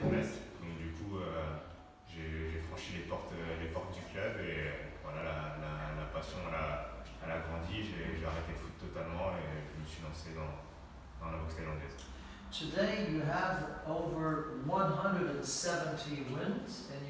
km. Donc du coup, euh, j'ai franchi les portes, euh, les portes du club et euh, voilà, la, la, la passion elle a, elle a grandi. J'ai arrêté le foot totalement et je me suis lancé dans, dans la boxe thaïlandaise. Today you have over 170 wins in your career.